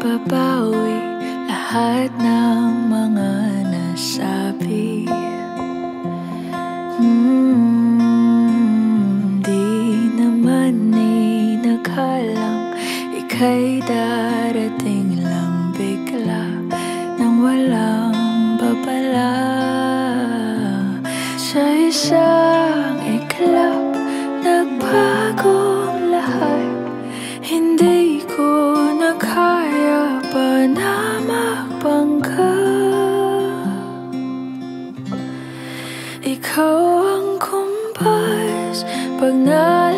mababawi lahat ng mga nasabi. Mm, Di naman inakalang ika'y darating lang bigla Nang walang babala. Sa isang pag na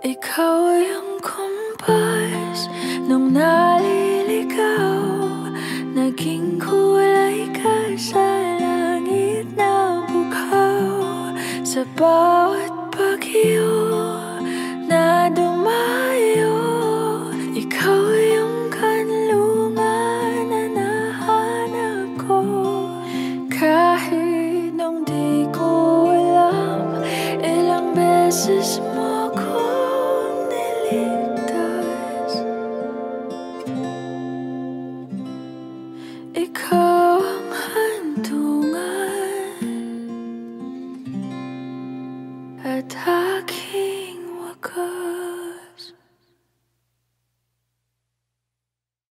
Ikaw yung kumpas Nung naliligaw. Naging kulay ka sa langit na bughaw Sa bawat